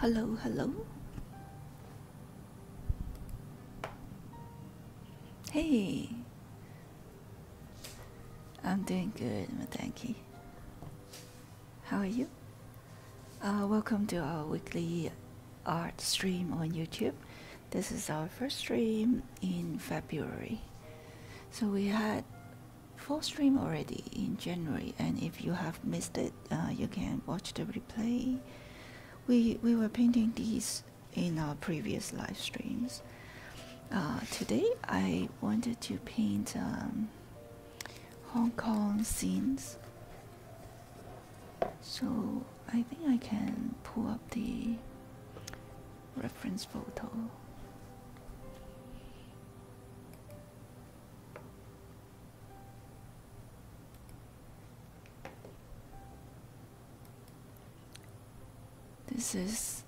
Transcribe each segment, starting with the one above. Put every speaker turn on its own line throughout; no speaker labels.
Hello, hello. Hey. I'm doing good, Matanki. How are you? Uh, welcome to our weekly art stream on YouTube. This is our first stream in February. So we had full stream already in January, and if you have missed it, uh, you can watch the replay. We we were painting these in our previous live streams. Uh, today I wanted to paint um, Hong Kong scenes. So I think I can pull up the reference photo. This is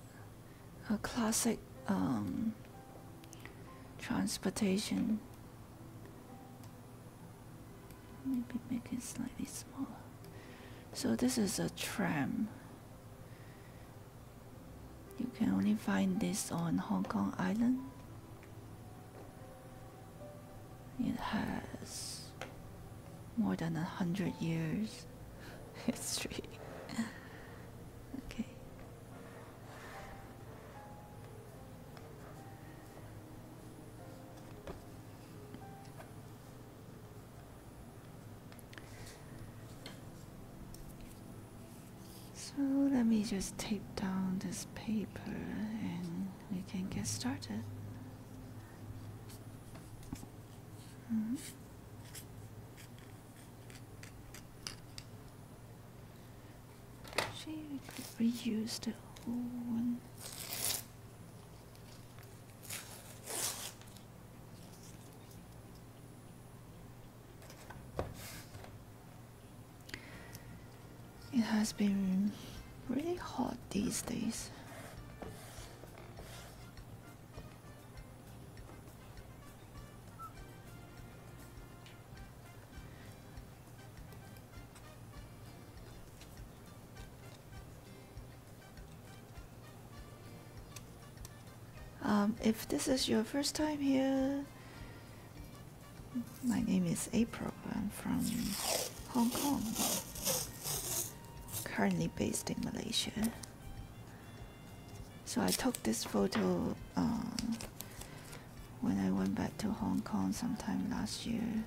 a classic um, transportation. Maybe make it slightly smaller. So this is a tram. You can only find this on Hong Kong Island. It has more than a hundred years history. Just tape down this paper and we can get started. Mhm. Actually, we could reuse the whole one. It has been really hot these days. Um, if this is your first time here, my name is April. I'm from Hong Kong, currently based in Malaysia. So I took this photo um, when I went back to Hong Kong sometime last year.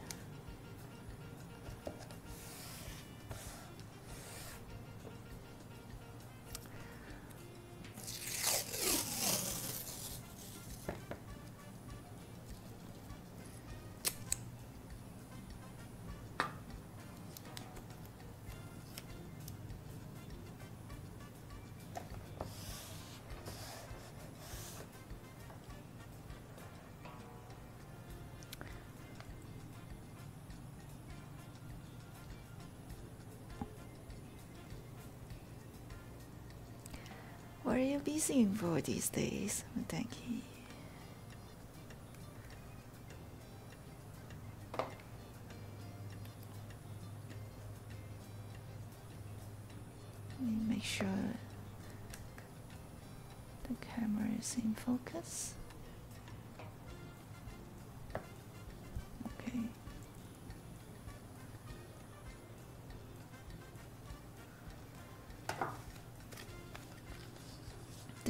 Are for these days? Thank you.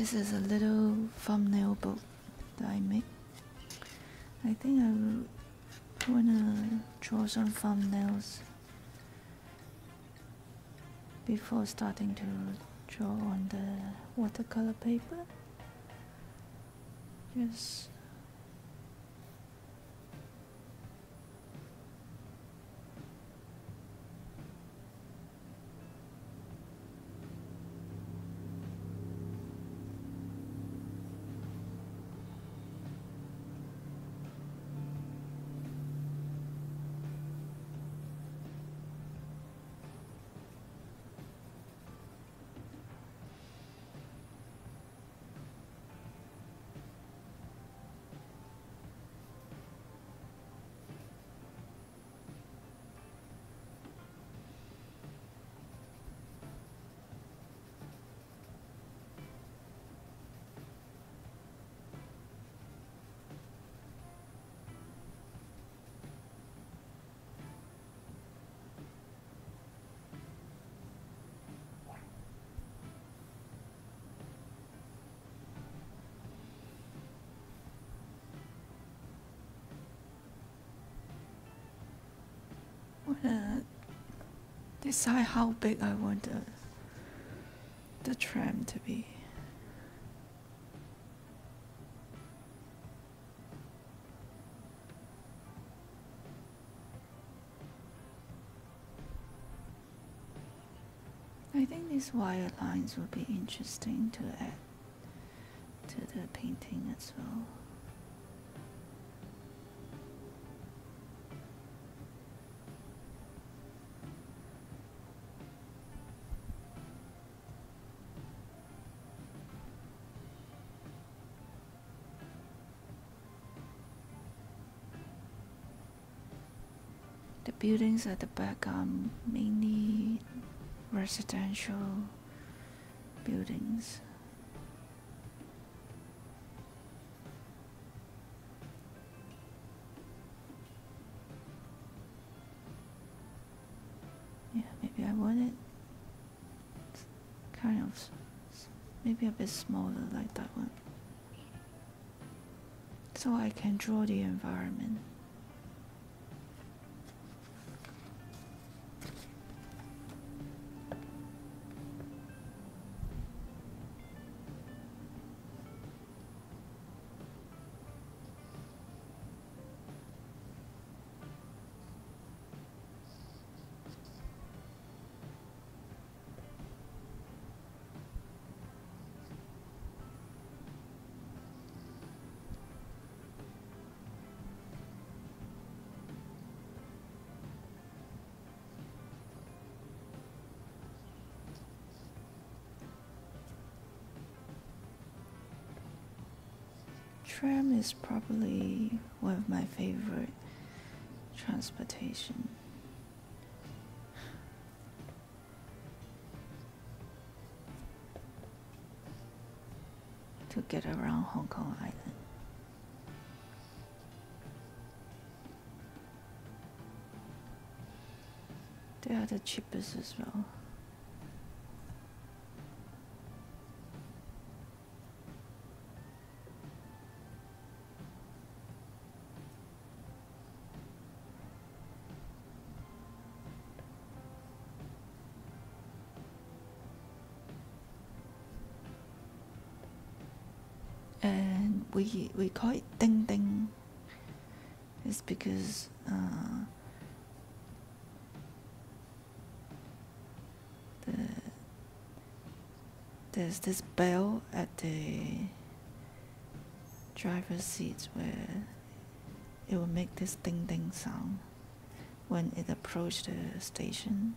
This is a little thumbnail book that I make. I think I wanna draw some thumbnails before starting to draw on the watercolor paper. Just uh, decide how big I want the, the tram to be. I think these wire lines will be interesting to add to the painting as well. Buildings at the back are mainly residential buildings. Yeah, maybe I want it kind of maybe a bit smaller like that one. So I can draw the environment. Tram is probably one of my favorite transportation. To get around Hong Kong Island. They are the cheapest as well. We call it ding ding. It's because uh, the there's this bell at the driver's seat where it will make this ding ding sound when it approaches the station.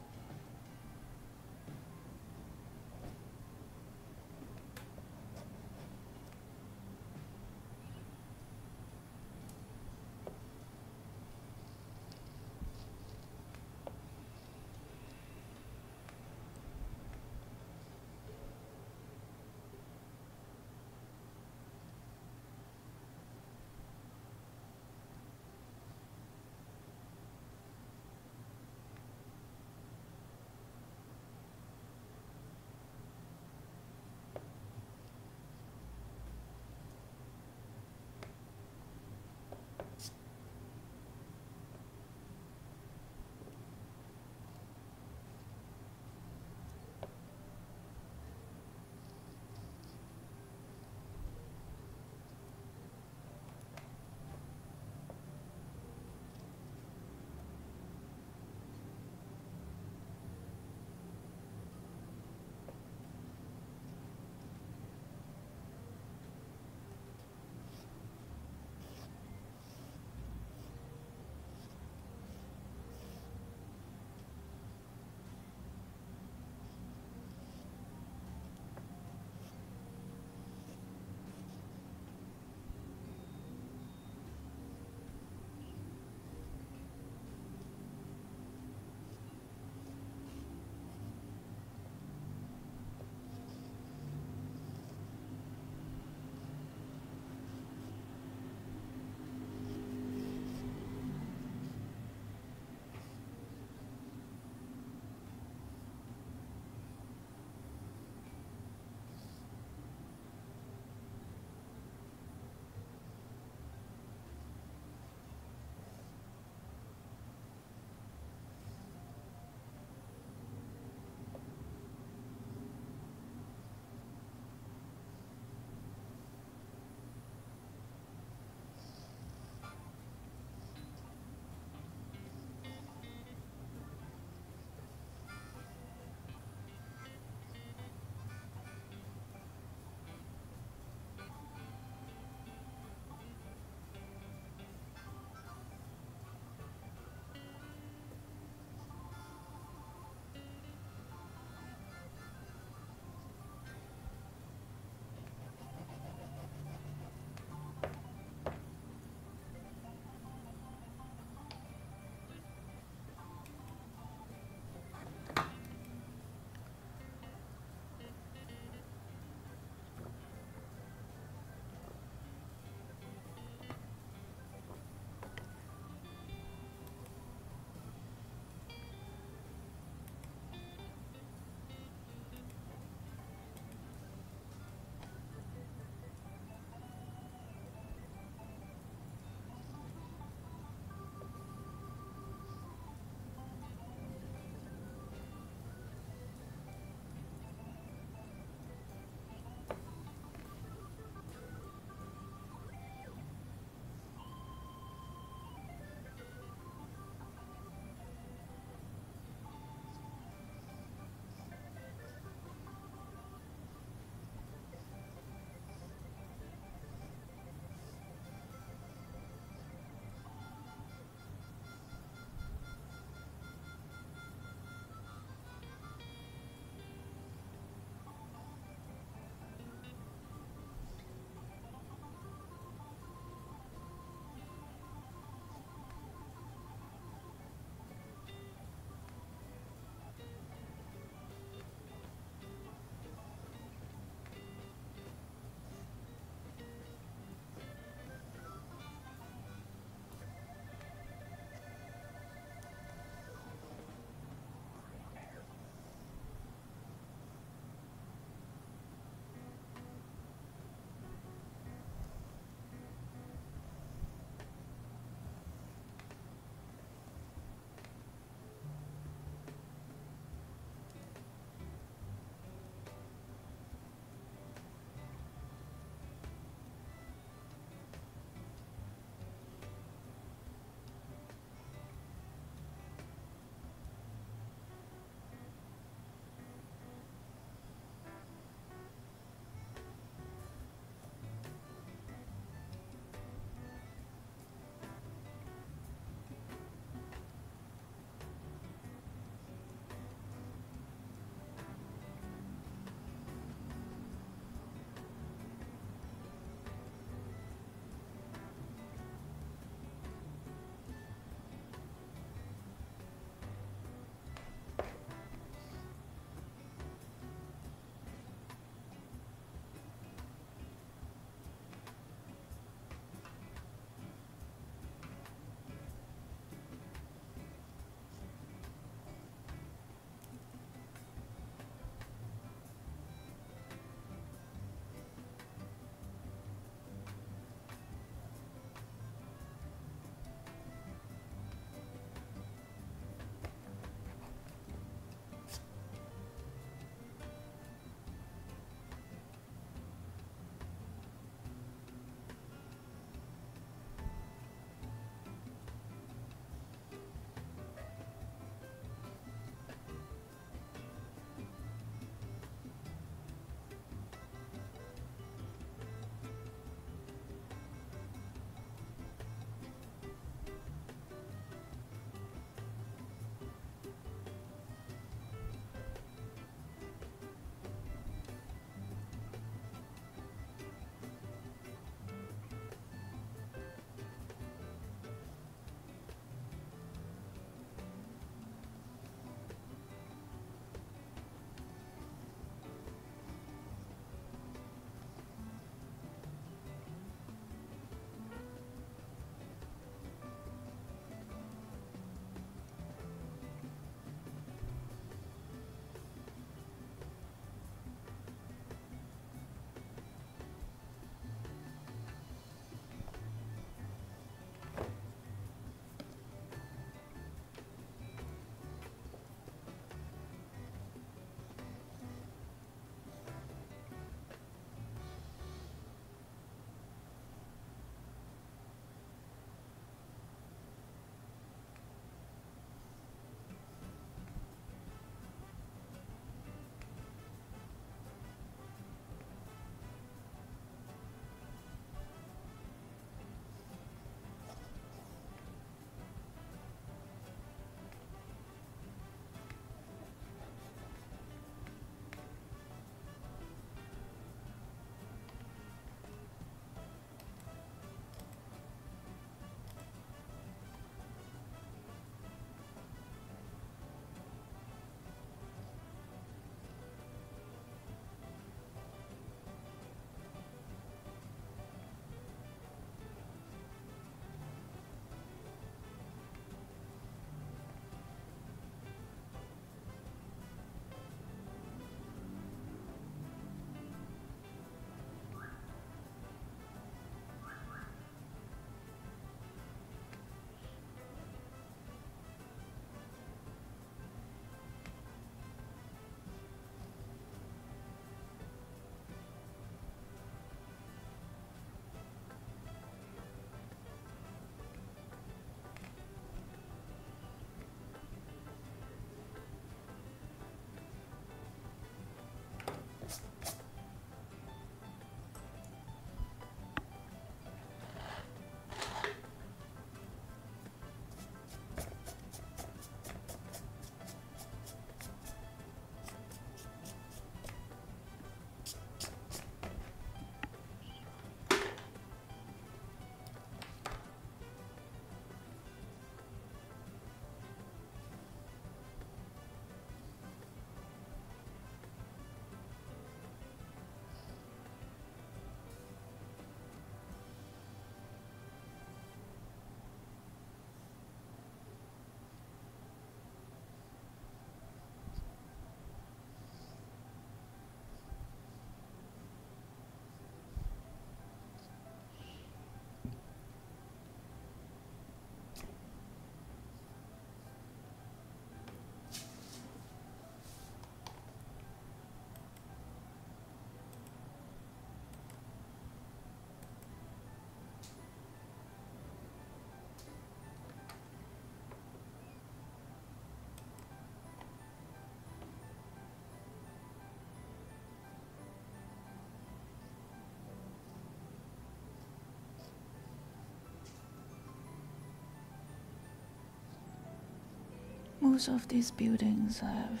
Most of these buildings have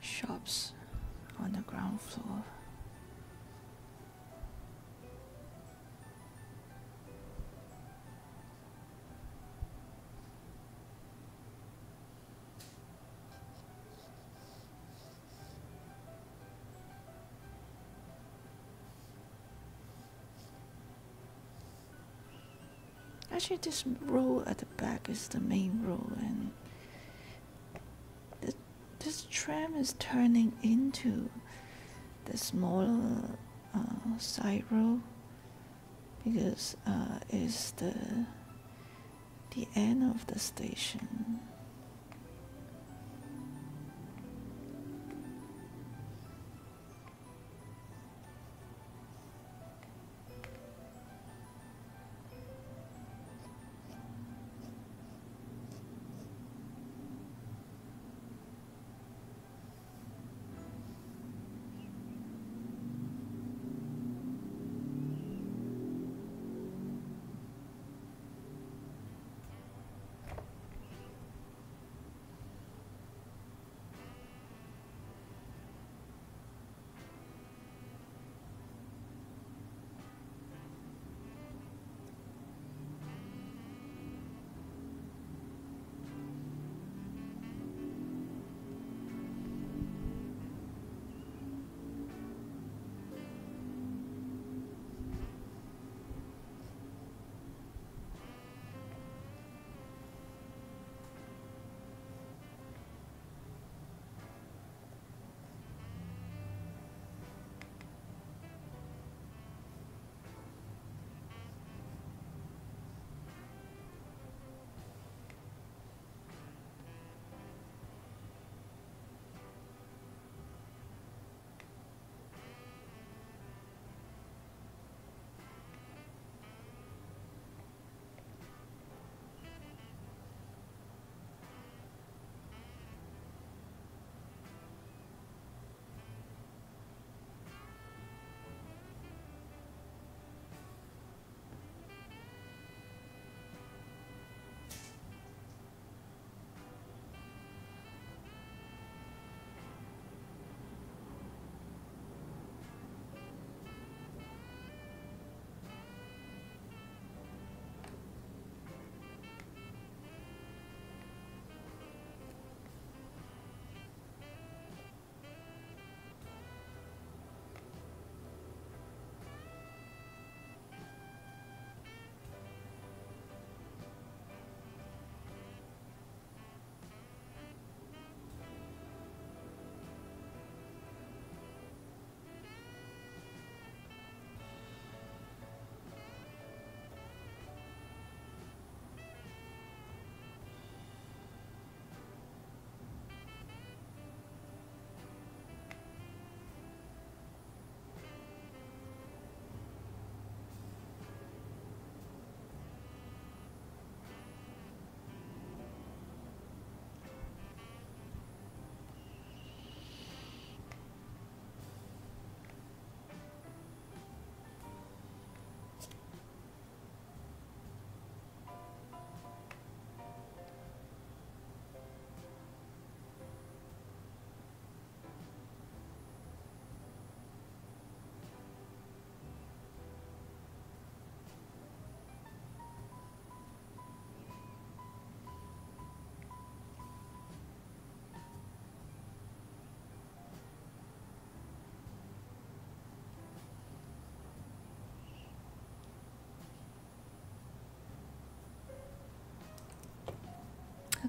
shops on the ground floor. Actually, this row at the back is the main row, eh? Is turning into the smaller uh, side row because uh, it's the the end of the station.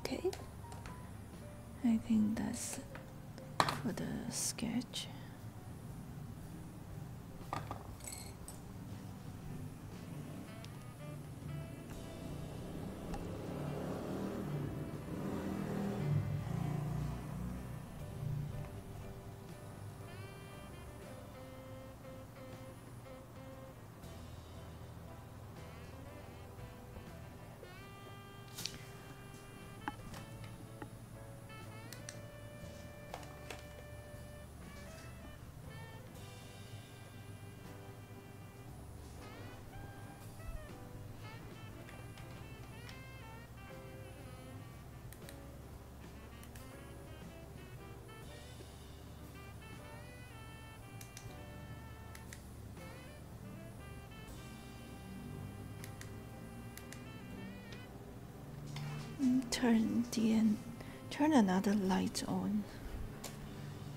Okay, I think that's for the sketch. The en- turn another light on.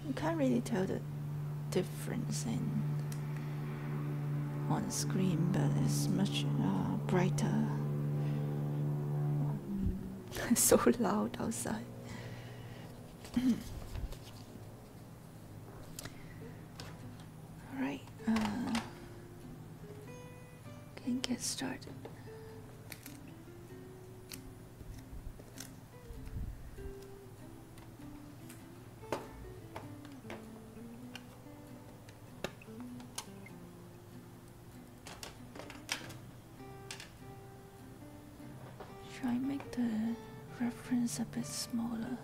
You can't really tell the difference in on screen, but it's much uh, brighter. so loud outside. All right, uh, can get started. Smaller.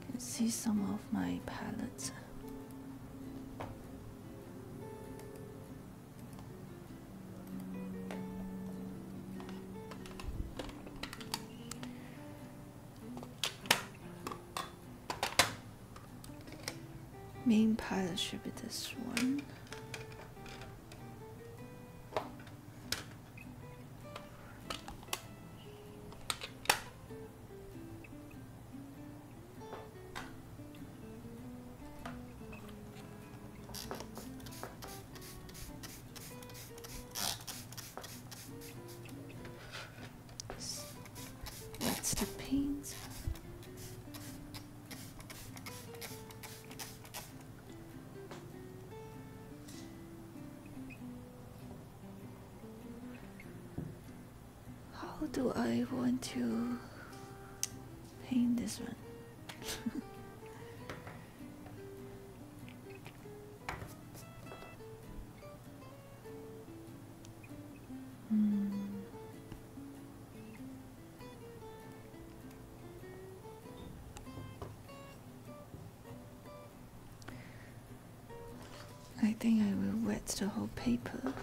Can see some of my palettes. Main pilot should be this one. To paint this one? Hmm. I think I will wet the whole paper.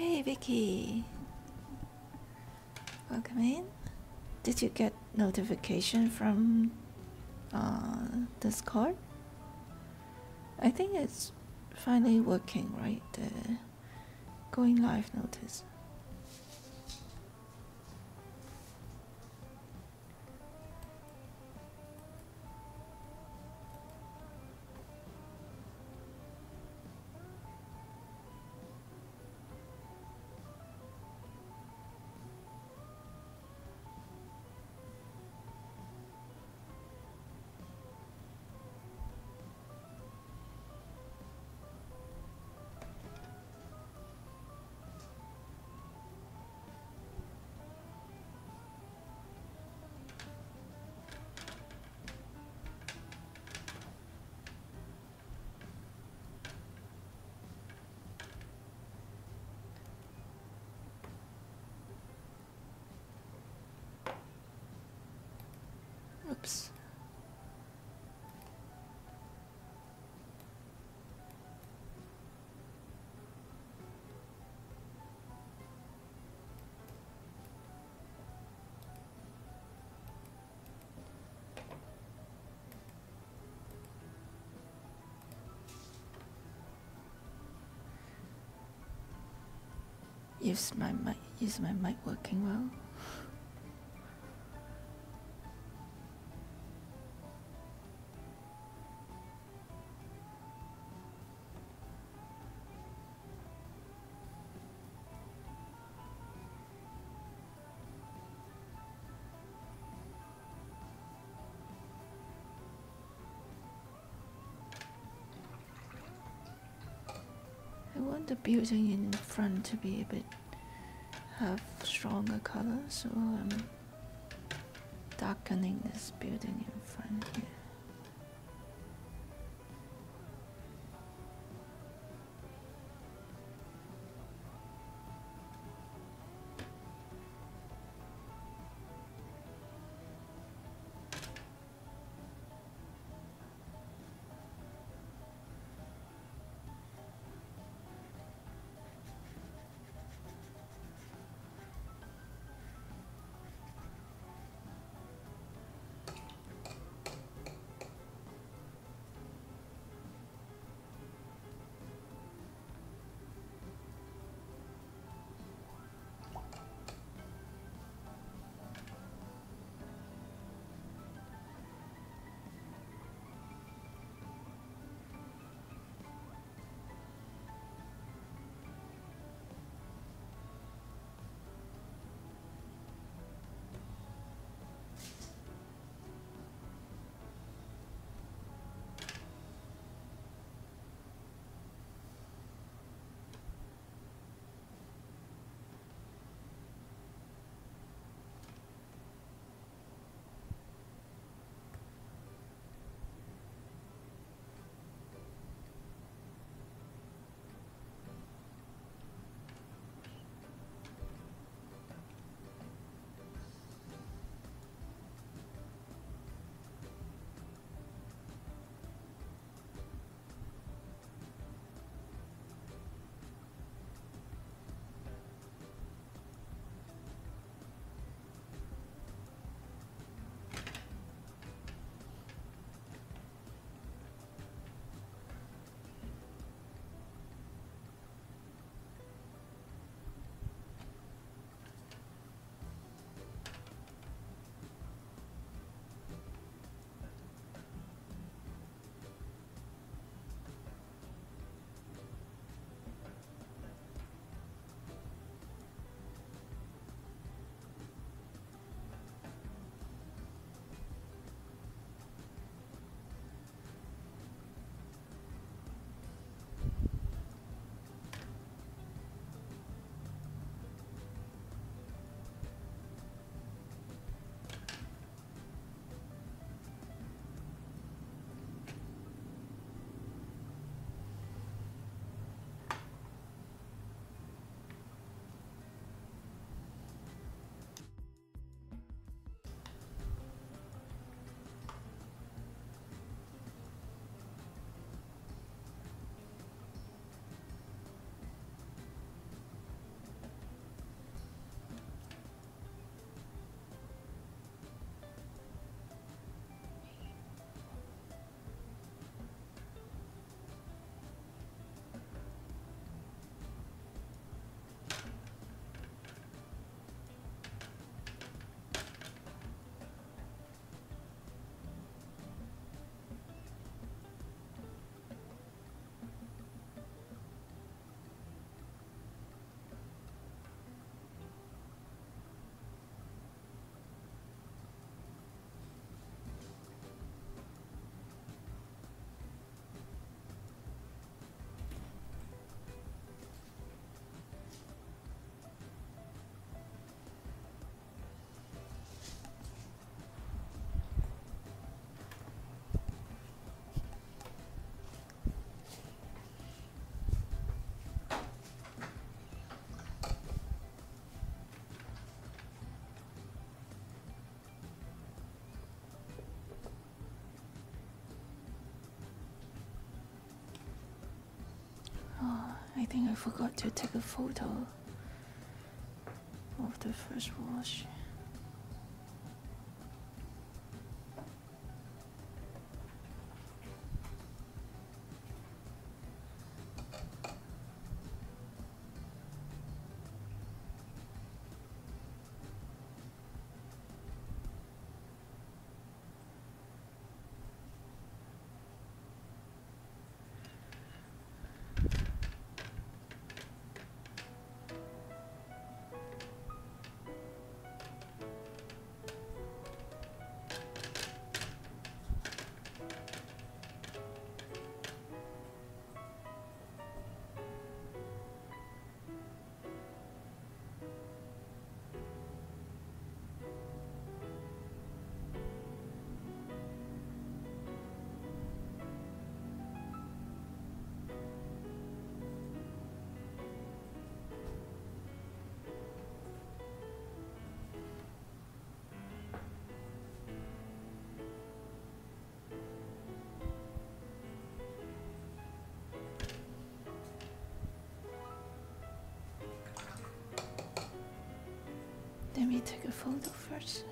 Hey Vicky, welcome in. Did you get notification from uh, Discord? I think it's finally working, right? The going live notice. Is my mic is my mic working well? I want the building in front to be a bit stronger color, so I'm darkening this building in front here. Think I forgot to take a photo of the first wash. Me take a photo first.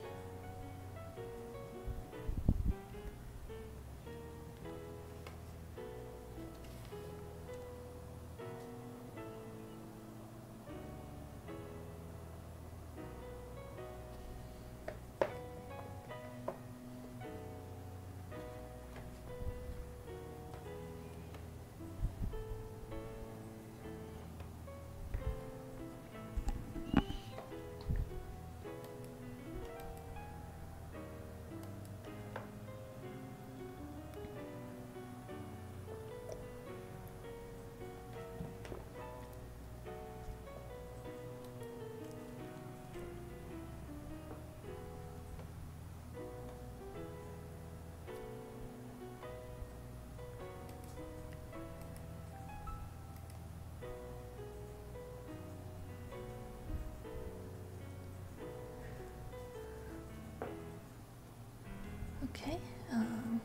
Okay, um,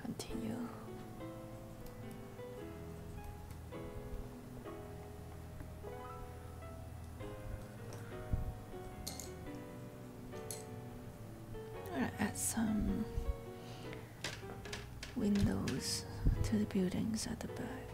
continue. I'm gonna add some windows to the buildings at the back.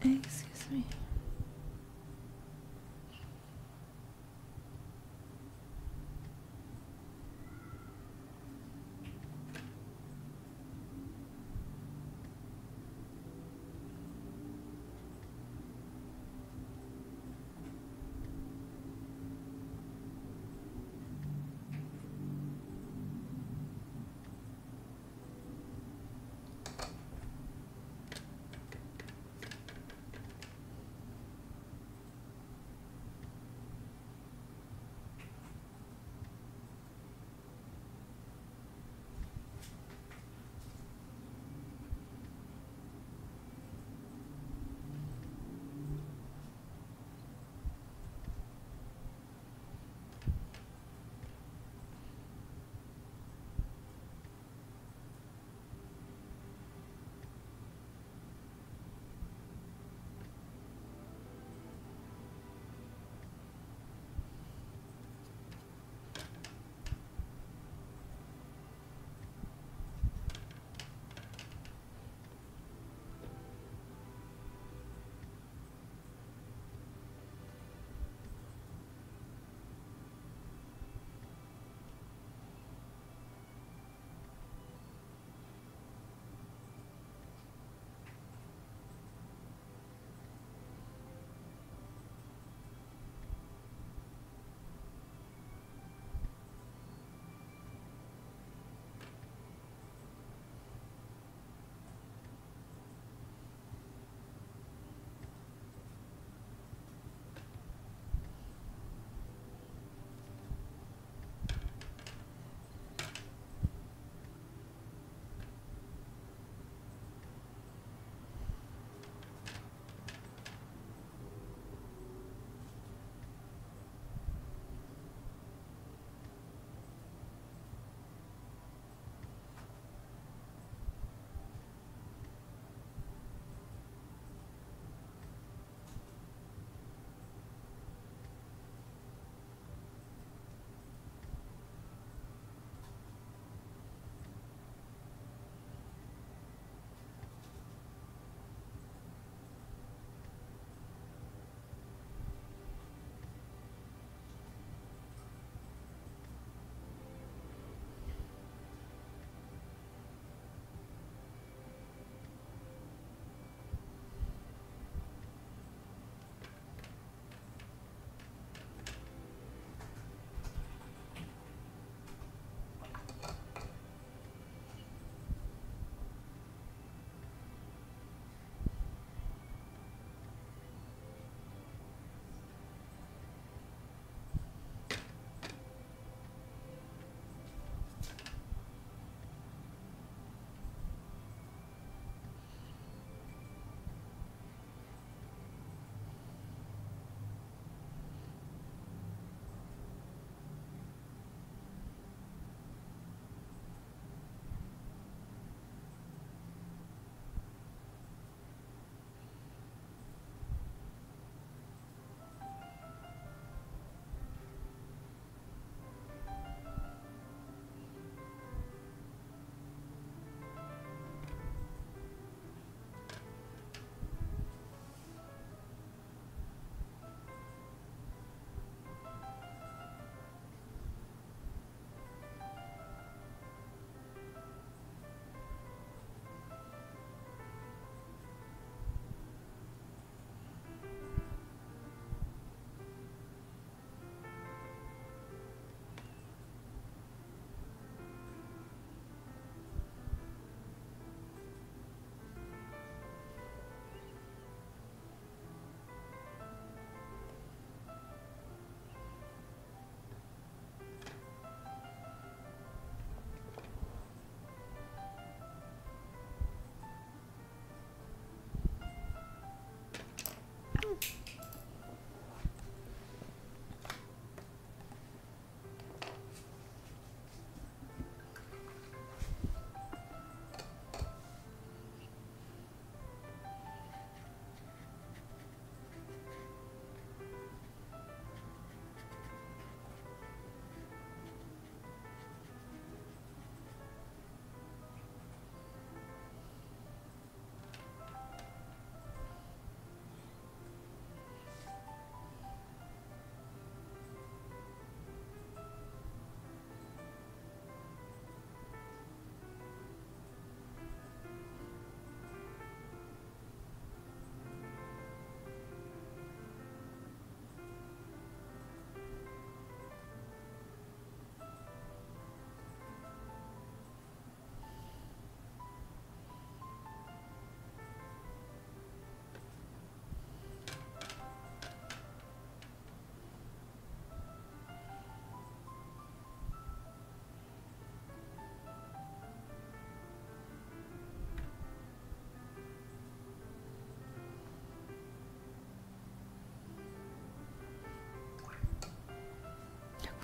Excuse me.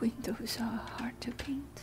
Windows are hard to paint.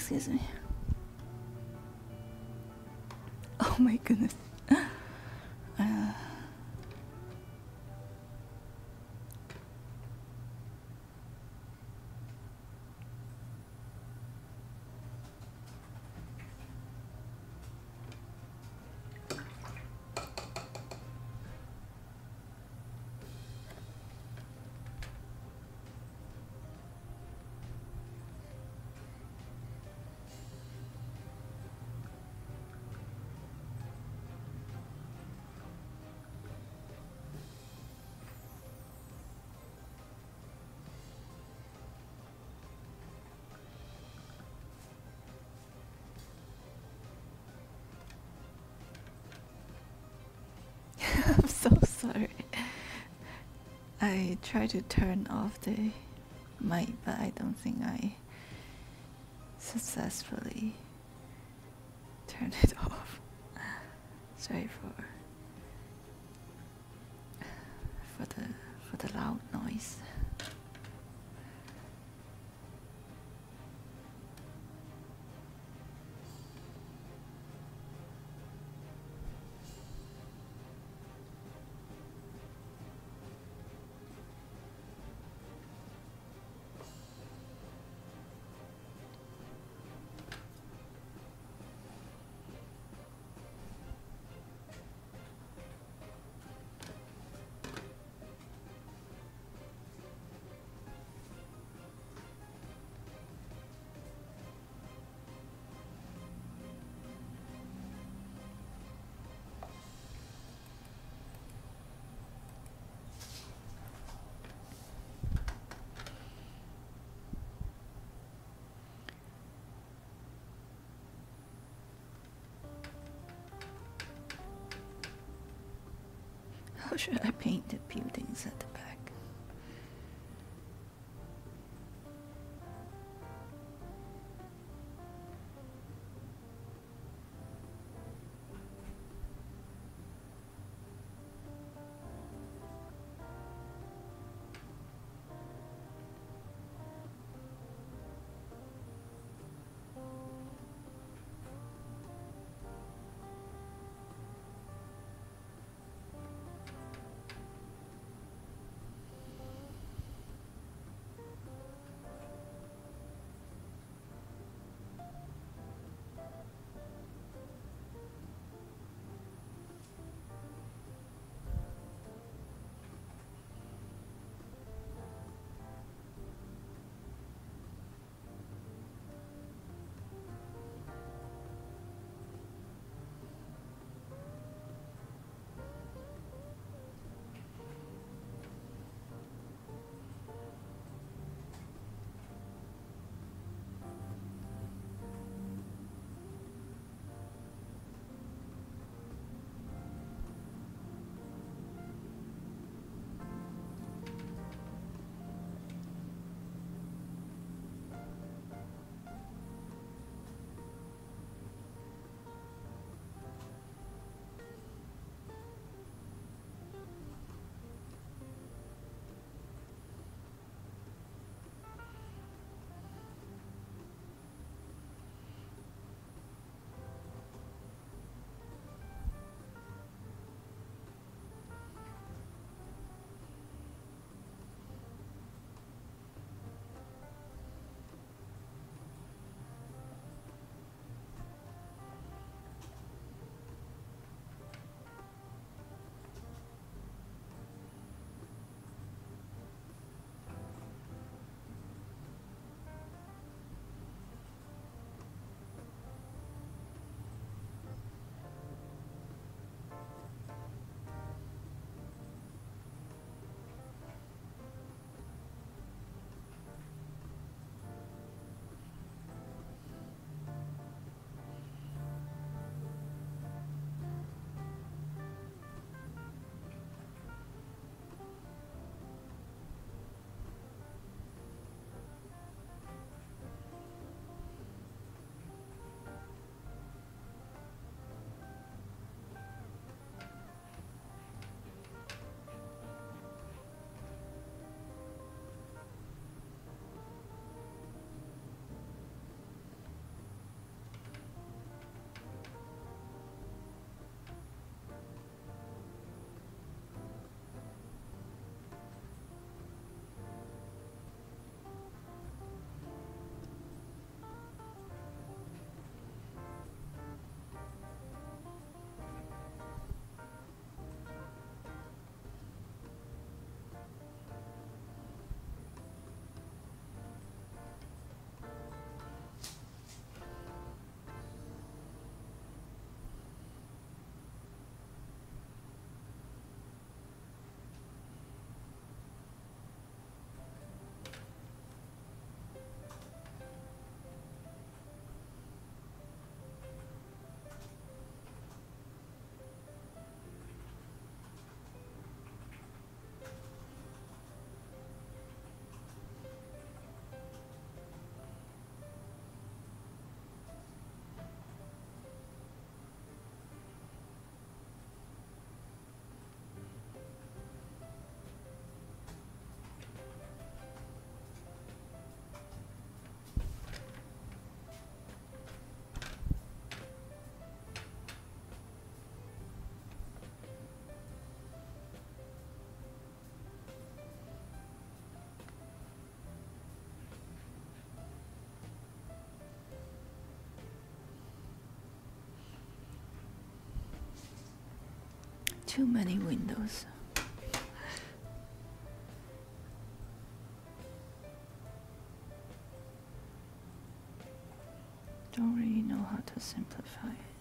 Excuse me. Oh my goodness. I tried to turn off the mic, but I don't think I successfully How should I paint the buildings at the back? Too many windows. Don't really know how to simplify it.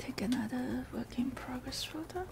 Take another work in progress photo.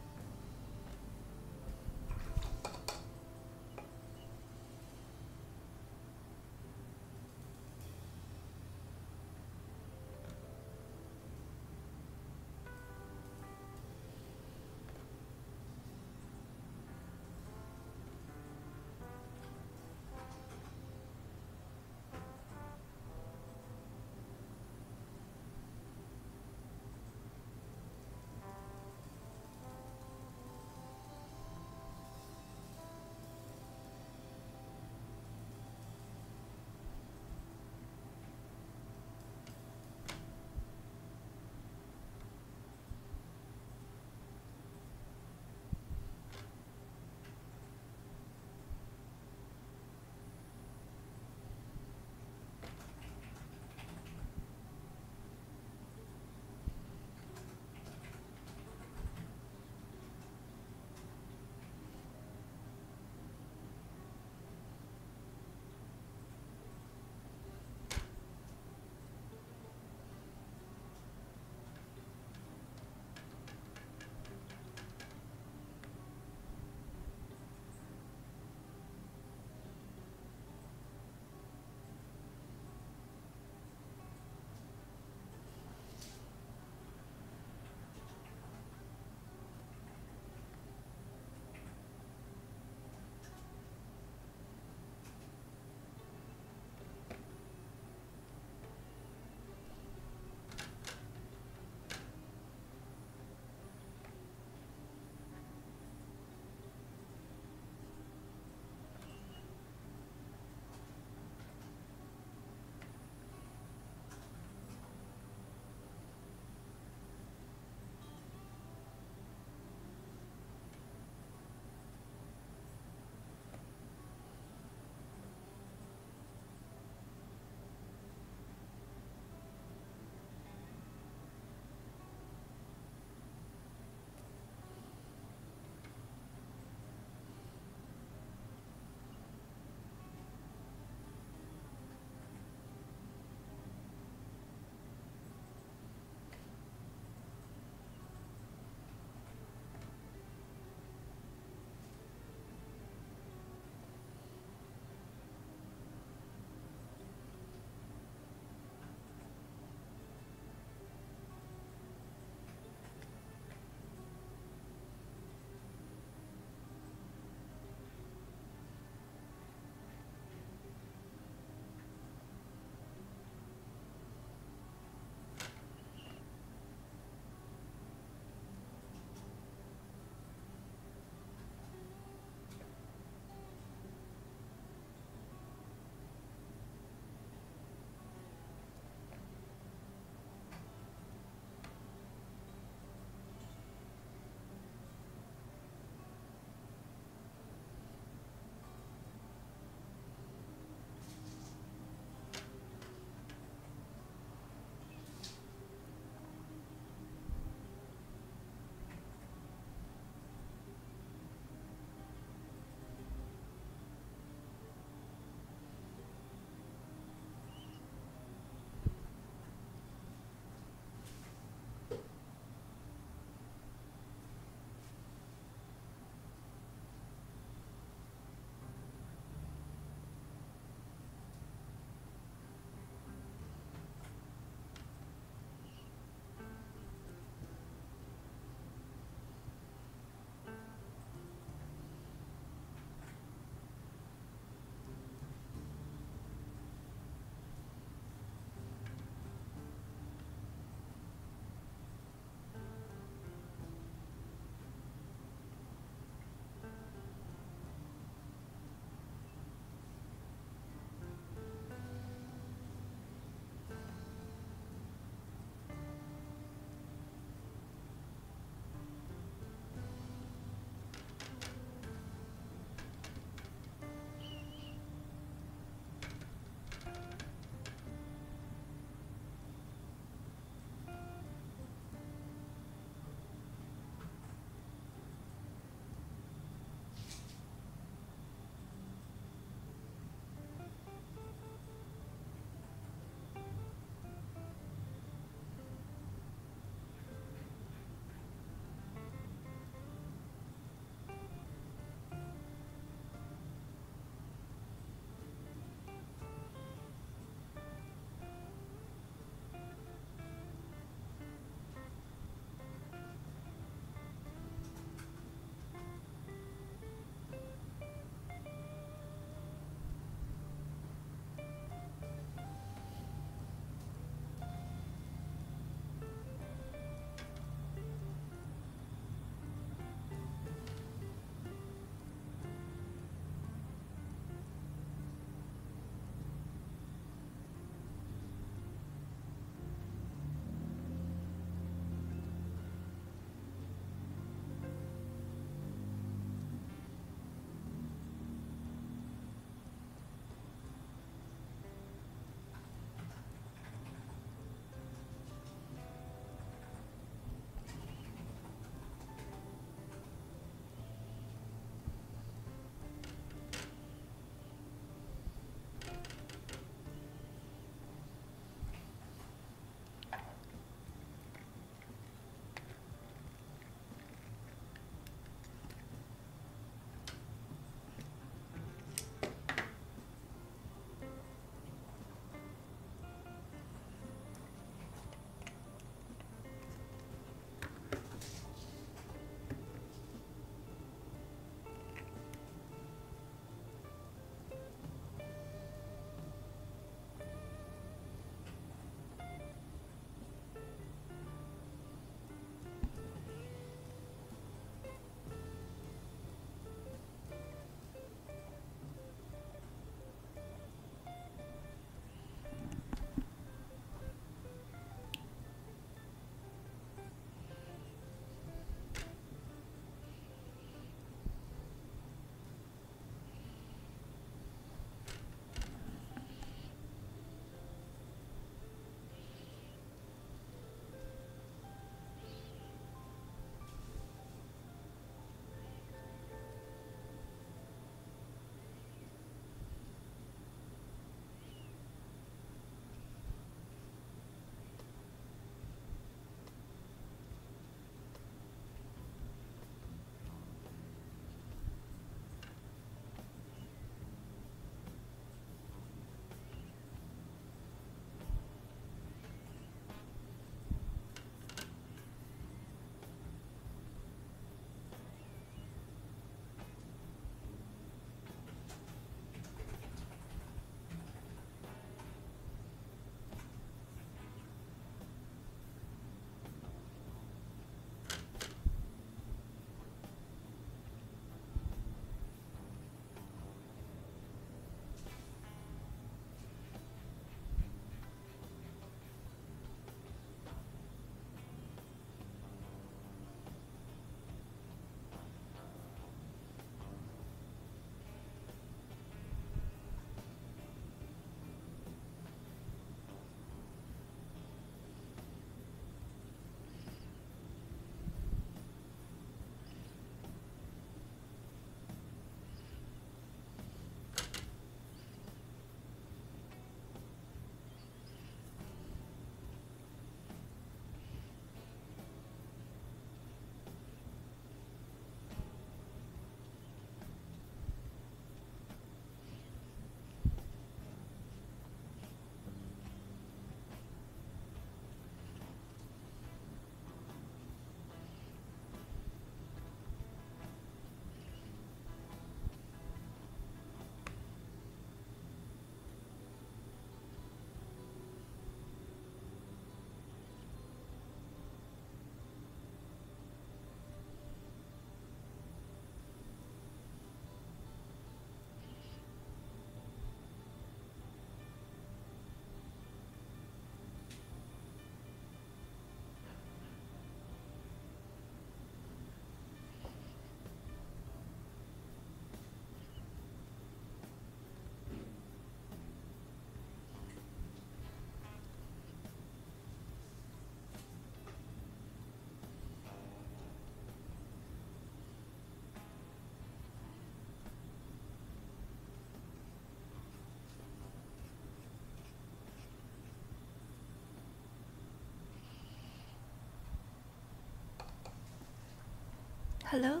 Hello?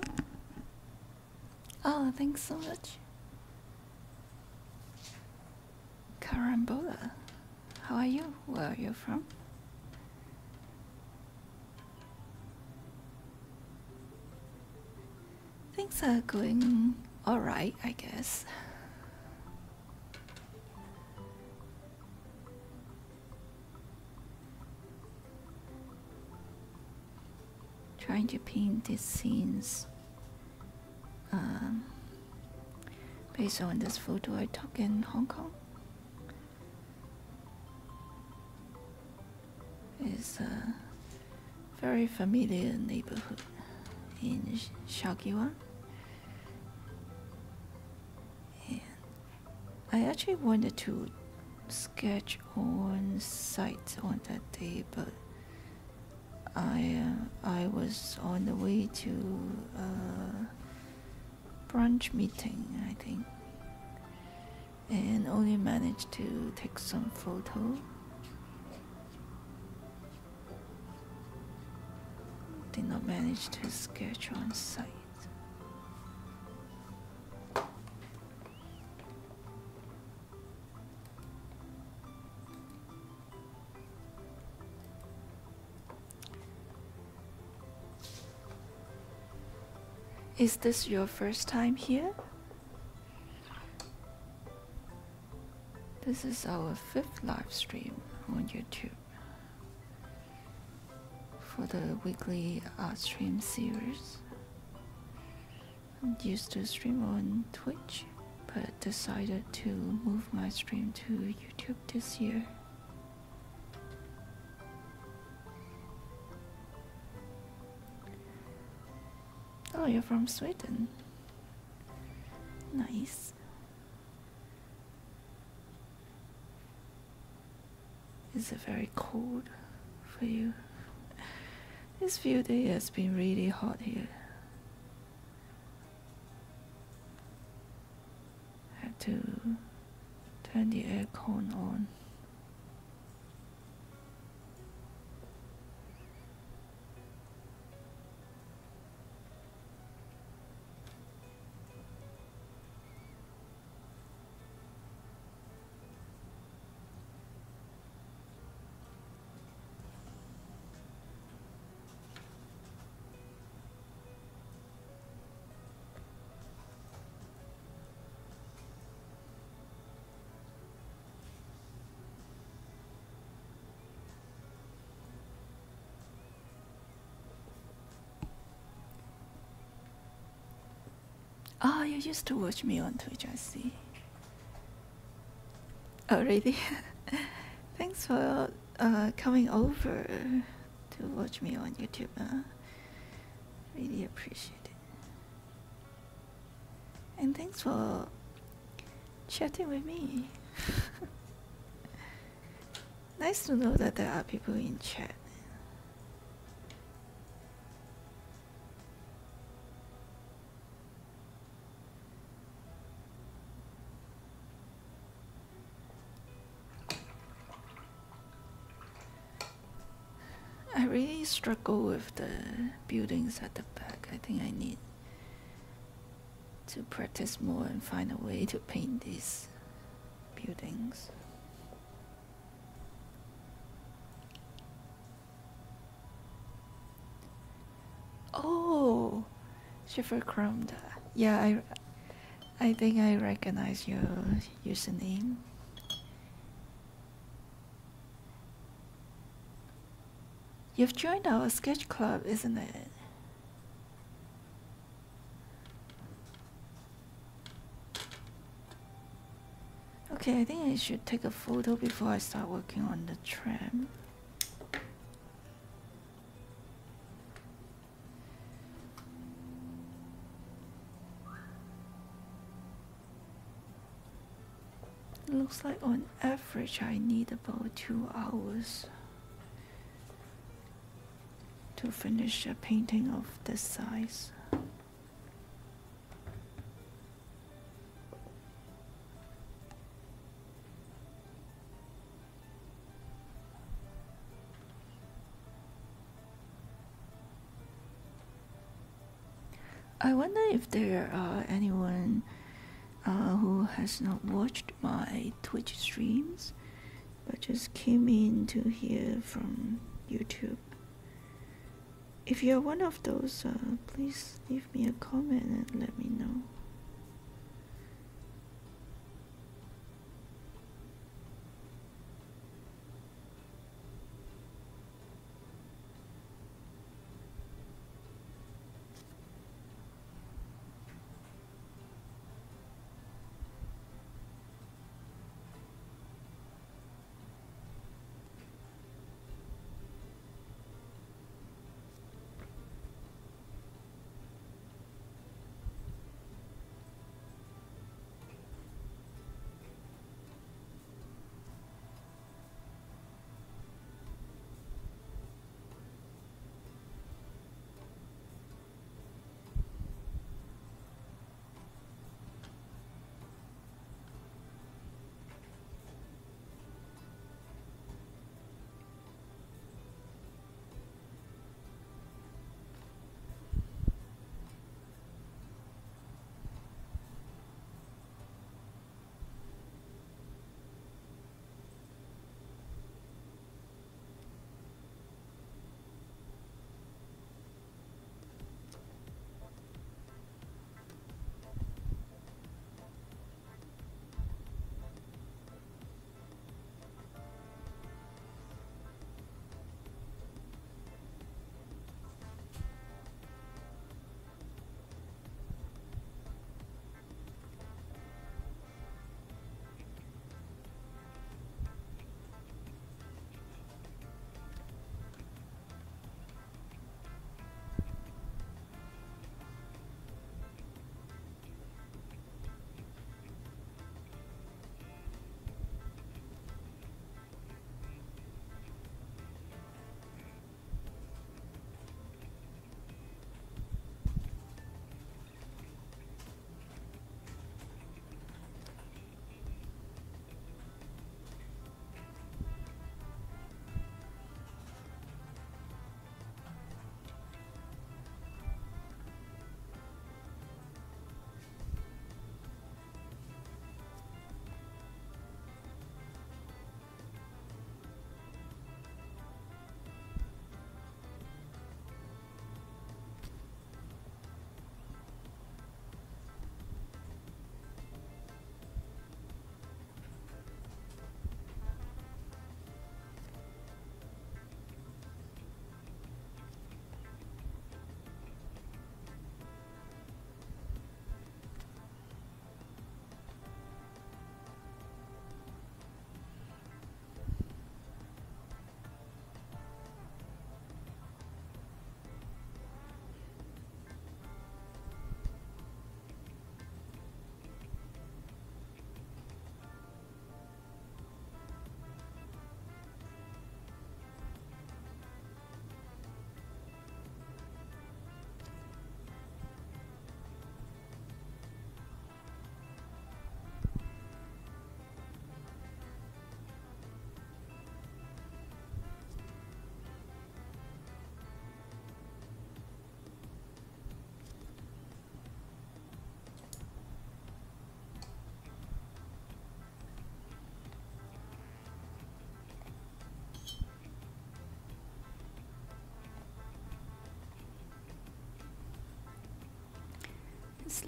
Oh, thanks so much. Carambola. How are you? Where are you from? Things are going alright, I guess. Trying to paint these scenes um, based on this photo I took in Hong Kong. It's a very familiar neighborhood in Shaoguan. And I actually wanted to sketch on site on that day, but I uh, I was on the way to a brunch meeting, I think, and only managed to take some photo. Did not manage to sketch on site. Is this your first time here? This is our fifth live stream on YouTube for the weekly art stream series. I used to stream on Twitch, but decided to move my stream to YouTube this year. You're from Sweden. Nice. Is it very cold for you? This few days has been really hot here. Have to turn the aircon on. Used to watch me on Twitch, I see. Oh, really? Thanks for uh, coming over to watch me on YouTube. Uh, really appreciate it. And thanks for chatting with me. nice to know that there are people in chat. Struggle with the buildings at the back. I think I need to practice more and find a way to paint these buildings. Oh, Schiffer Crumbed. Yeah, I, I think I recognize your username. You've joined our sketch club, isn't it? Okay, I think I should take a photo before I start working on the tram. Looks like on average I need about two hours to finish a painting of this size. I wonder if there are anyone uh, who has not watched my Twitch streams but just came in to hear from YouTube. If you're one of those, uh, please leave me a comment and let me know.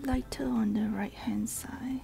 Lighter on the right hand side.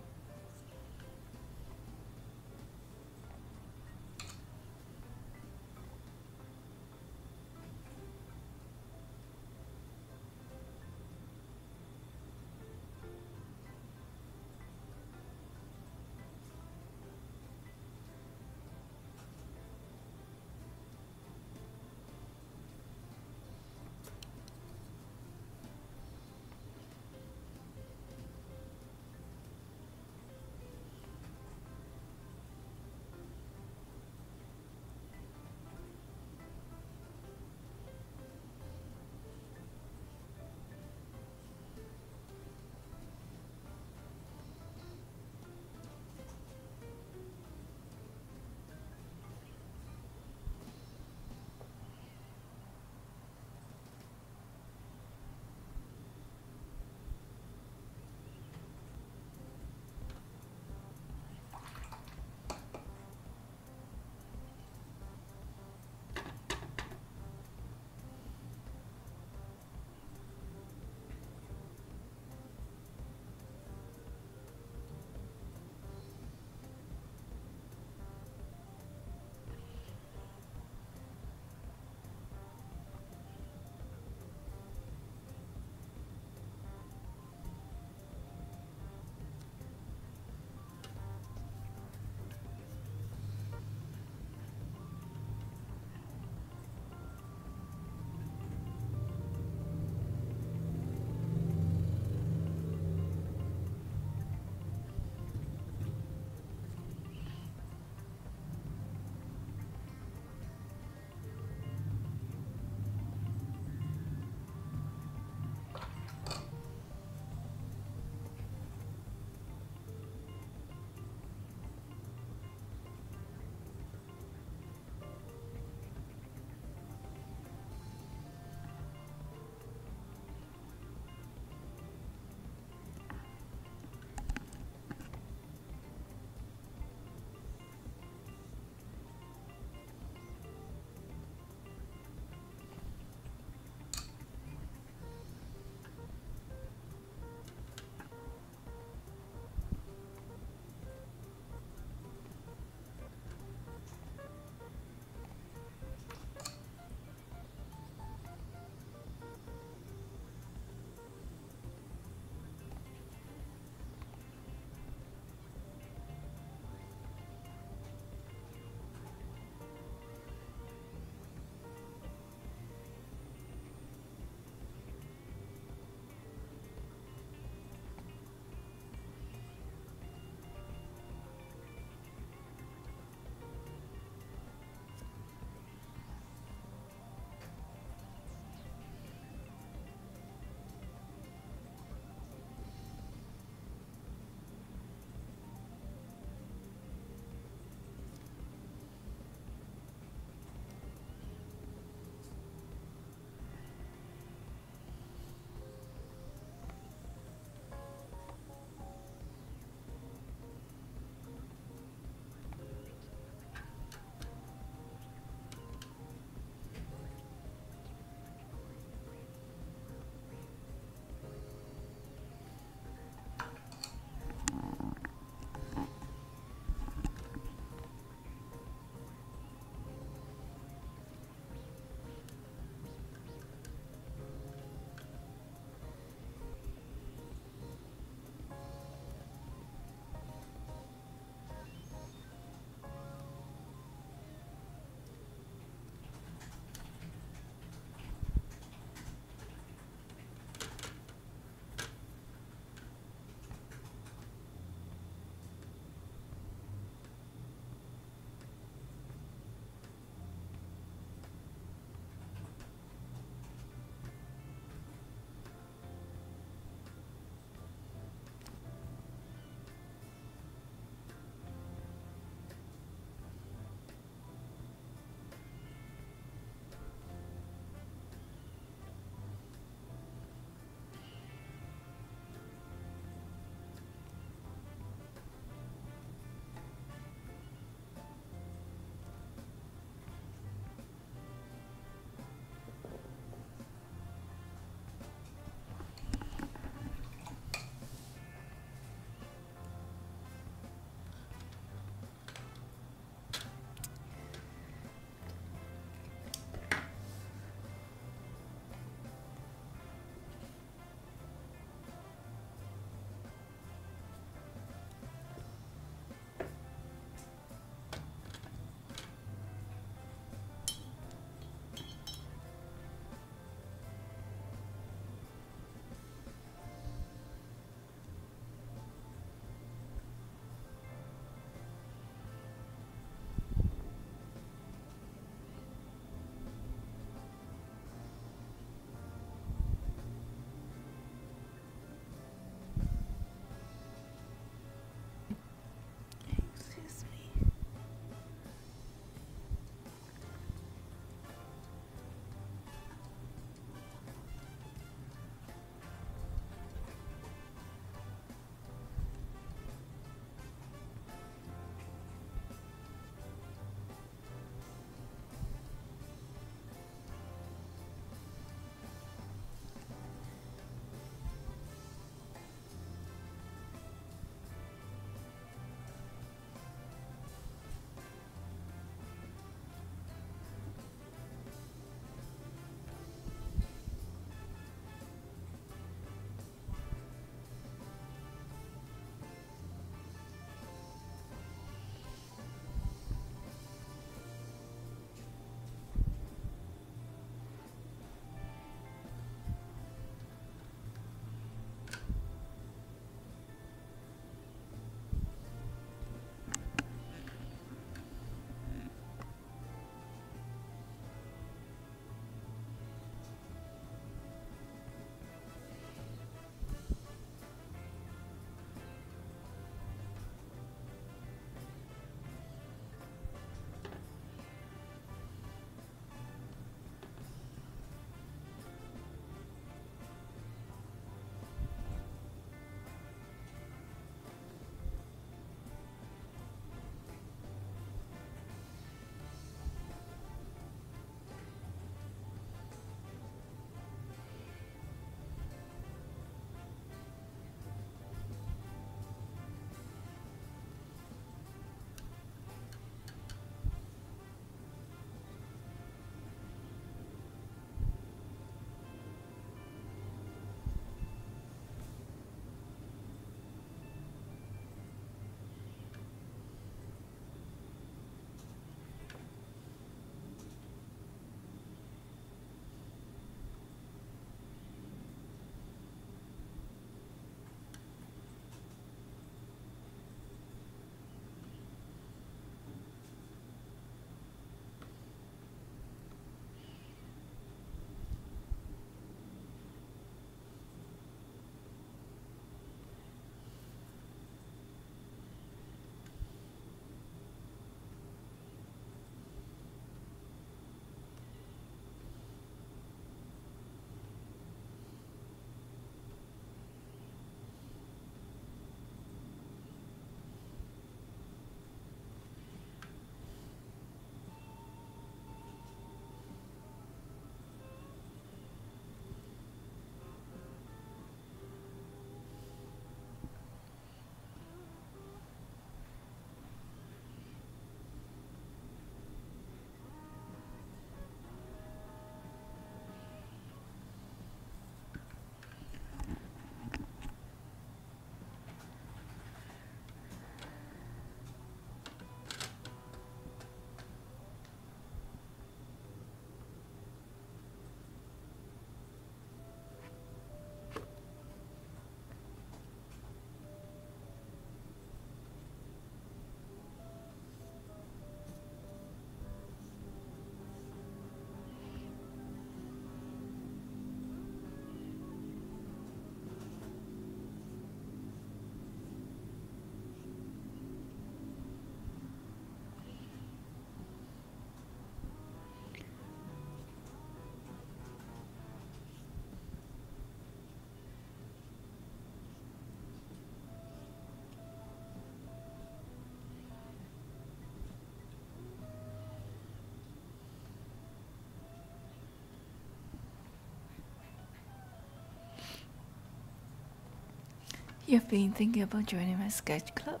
You've been thinking about joining my sketch club?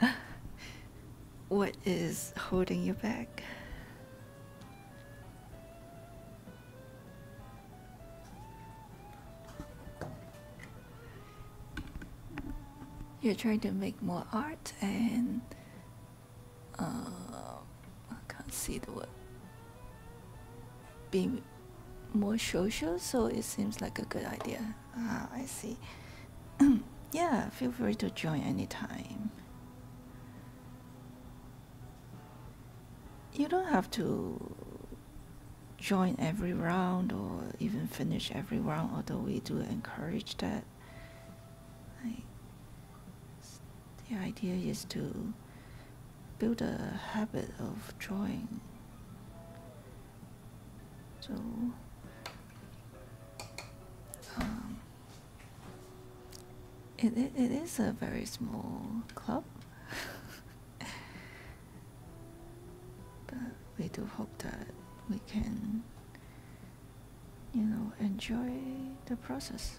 what is holding you back? You're trying to make more art and uh, I can't see the word. Be more social, so it seems like a good idea. Ah, I see. Yeah, feel free to join anytime. You don't have to join every round or even finish every round, although we do encourage that. the idea is to build a habit of drawing. So, um, it, it, it is a very small club, but we do hope that we can, you know, enjoy the process.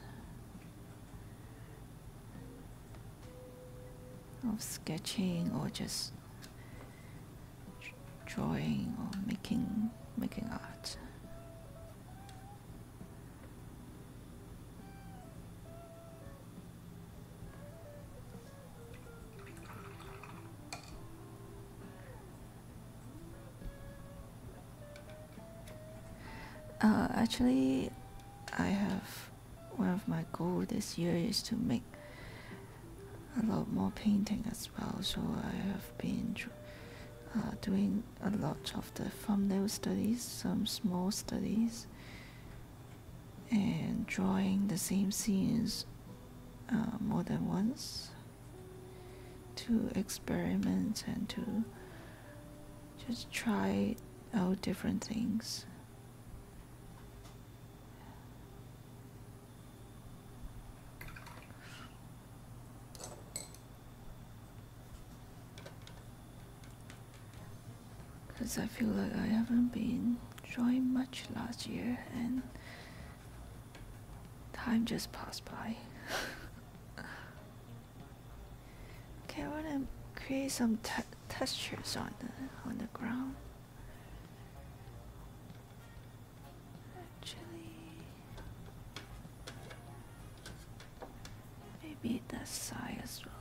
of sketching or just drawing or making making art. Actually, I have one of my goals this year is to make a lot more painting as well. So I have been uh, doing a lot of the thumbnail studies, some small studies, and drawing the same scenes uh, more than once to experiment and to just try out different things. Because I feel like I haven't been drawing much last year and time just passed by. okay, I want to create some te textures on the on the ground. Actually, maybe that side as well.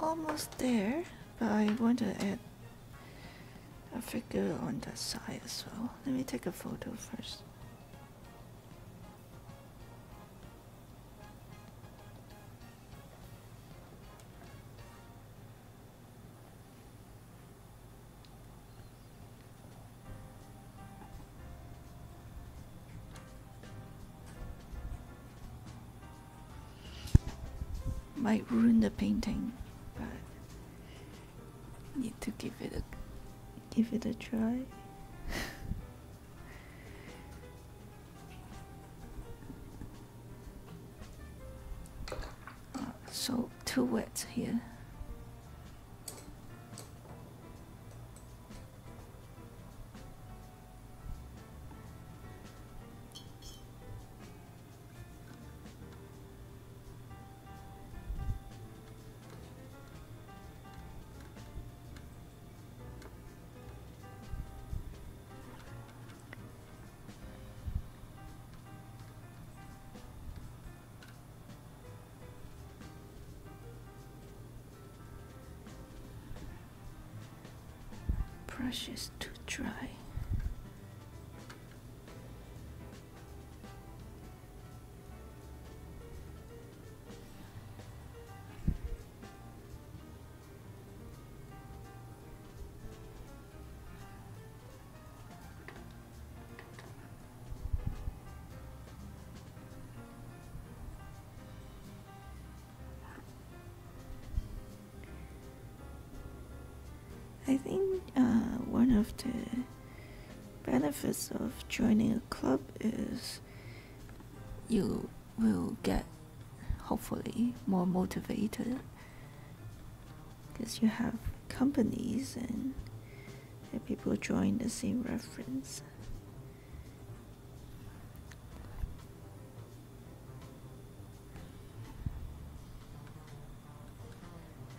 Almost there, but I want to add a figure on that side as well. Let me take a photo first. Might ruin the painting try. Brush is too dry. Benefits of joining a club is you will get hopefully more motivated because you have companies and, and people join the same reference.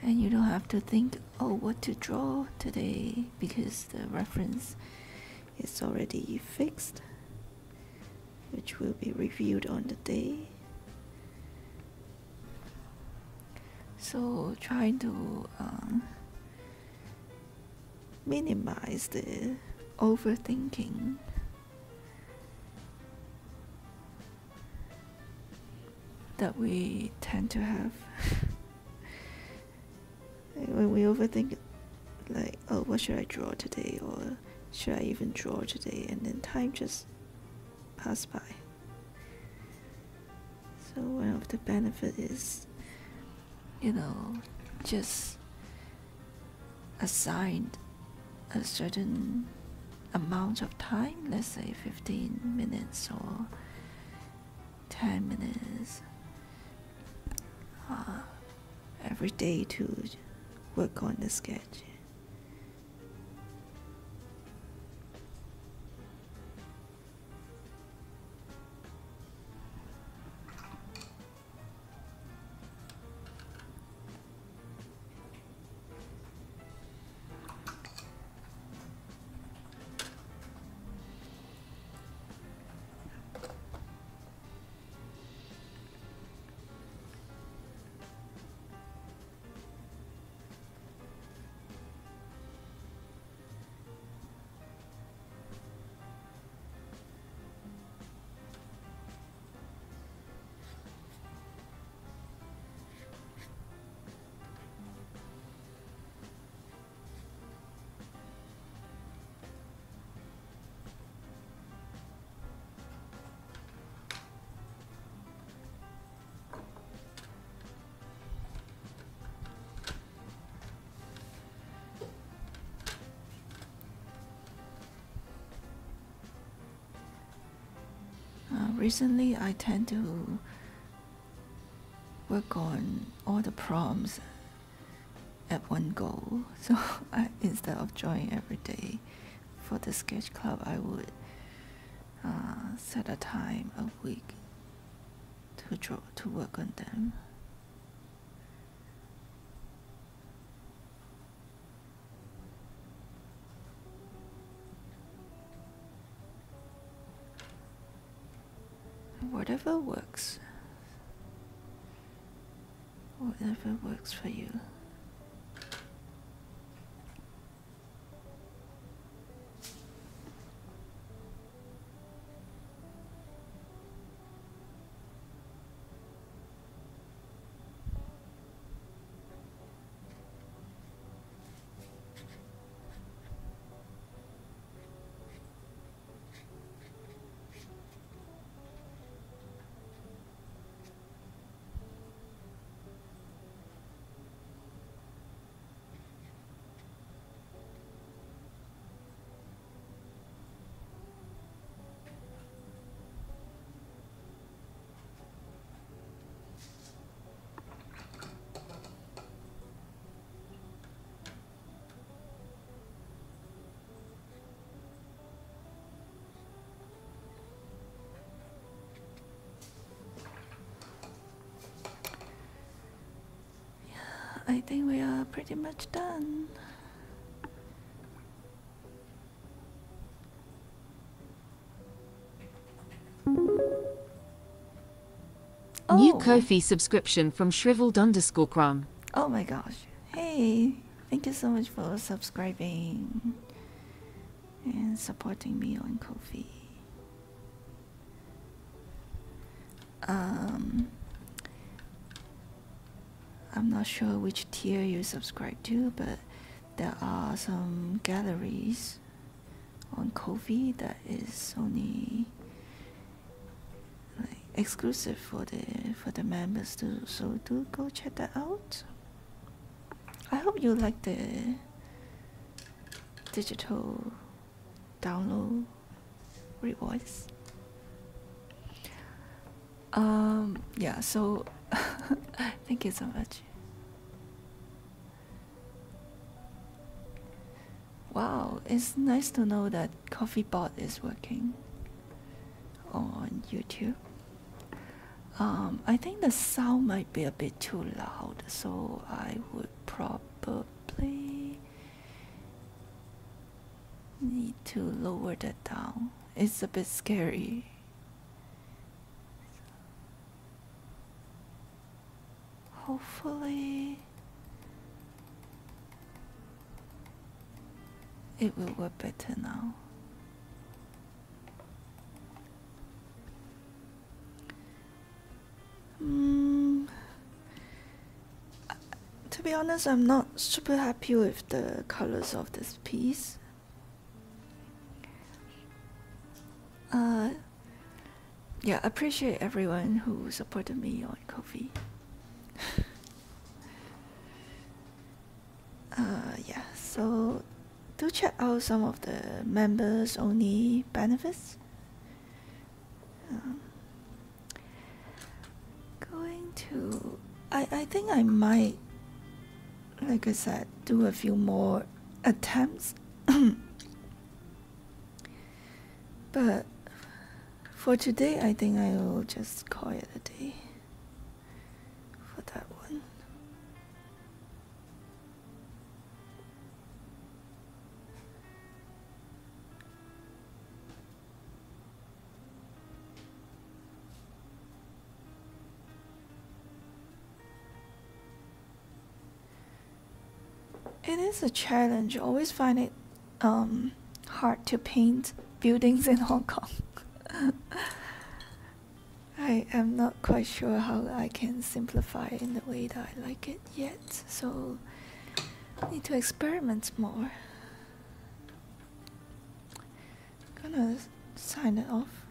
and you don't have to think oh what to draw today because the reference is already fixed which will be reviewed on the day. So trying to um, minimize the overthinking. That we tend to have. When we overthink like oh what should i draw today? Or should i even draw today? And then time just pass by. So one of the benefit is you know just assigned a certain amount of time. Let's say 15 minutes or 10 minutes uh, every day to work on the sketch. Recently I tend to work on all the prompts at one go. So I, instead of drawing every day for the sketch club, I would uh, set a time a week to draw to work on them. Whatever works for you. I think we are pretty much done.
New oh. Ko-fi subscription from shriveled underscore crumb.
Oh my gosh. Hey, thank you so much for subscribing. and supporting me on Ko-fi. Um, I'm not sure which tier you subscribe to, but there are some galleries on Ko-fi that is only like exclusive for the for the members too. So do go check that out. I hope you like the digital download revoice. Um, yeah, so thank you so much. Wow, it's nice to know that Ko-fi Bot is working on YouTube. Um, I think the sound might be a bit too loud, so I would probably need to lower that down. It's a bit scary. Hopefully, it will work better now. Mm, to be honest, I'm not super happy with the colors of this piece. Uh, yeah, appreciate everyone who supported me on Ko-fi. uh, yeah, so do check out some of the members only benefits. Um, going to, I, I think I might, like I said, do a few more attempts. but for today, I think I will just call it a day It is a challenge. I Always find it um, hard to paint buildings in Hong Kong. I am not quite sure how I can simplify in the way that I like it yet, so I need to experiment more. I'm Gonna sign it off.